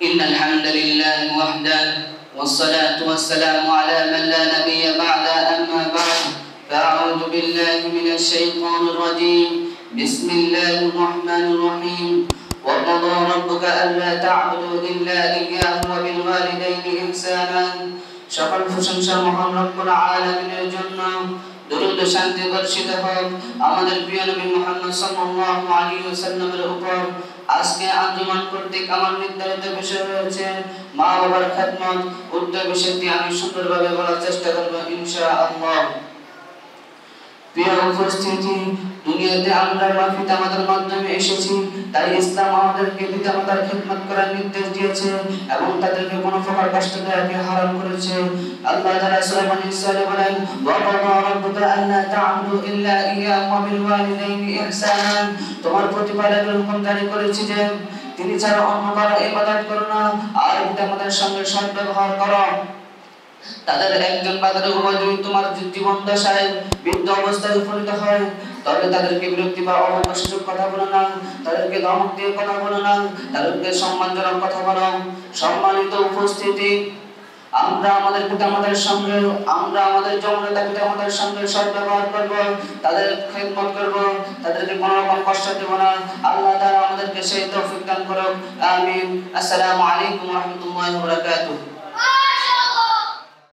إن الحمد لله وحده والصلاة والسلام على من لا نبي بعد أما بعد فأعوذ بالله من الشيطان الرجيم بسم الله الرحمن الرحيم وقضى ربك ألا تعبدوا إلا إياه وبالوالدين إحسانا সকল প্রশংসা মহান রব্বুল আলামিনের জন্য দরুদ ও শান্তি বর্ষিত হোক আমাদের প্রিয় নবী মুহাম্মদ সাল্লাল্লাহু আলাইহি ওয়াসাল্লামের উপর আজকে আঞ্জুমান কর্তৃক আমার নির্ধারিত বিষয় রয়েছে। মা বাবার খেদমত উক্ত বিষয়টি আমি সুন্দরভাবে বলার চেষ্টা করব, ইনশাআল্লাহ। প্রিয় উপস্থিতি দুনিয়াতে আমরা মা পিতামাতার মাধ্যমে এসেছি। তাই ইসলাম আমাদেরকে পিতামাতার খেদমত করার নির্দেশ দিয়েছে এবং তাদেরকে কোনো প্রকার কষ্ট দেওয়াকে হারাম করেছে। আল্লাহ তাআলা সূরা বনী বলেন, ওয়া কাদা রাব্বুকা আল্লা ইল্লা ইয়্যাহু ওয়া ওয়ালিদাইনি ইহসানান। তোমার প্রতিপালক হুকুম জারি করেছে যে, তিনি ছাড়া অন্য কারও ইবাদত করো না। আর পিতামাতার সঙ্গে সৎ ব্যবহার করো। তাদের একজন বা তাদের উভয় যদি তোমার জীবন দশায় বৃদ্ধ অবস্থায় উপনীত হয়। তবে তাদেরকে বিরক্তি বা অবকাশসূচক কথা বলো না। তাদেরকে ধমক দিয়ে কথা বলো না। তাদেরকে সম্মানজনক কথা বলো। সম্মানিত উপস্থিতি, আমরা আমাদের পিতামাতার সঙ্গে, আমরা আমাদের যমনতা পিতামাতার সঙ্গে সৎ ব্যবহার করব, তাদের খেদমত করব, তাদেরকে কোনো রকম কষ্ট দেব না। আল্লাহ তাআলা আমাদেরকে সেই তৌফিক দান করুক। আমিন। আসসালামু আলাইকুম ওয়া রাহমাতুল্লাহি ওয়া বারাকাতুহু।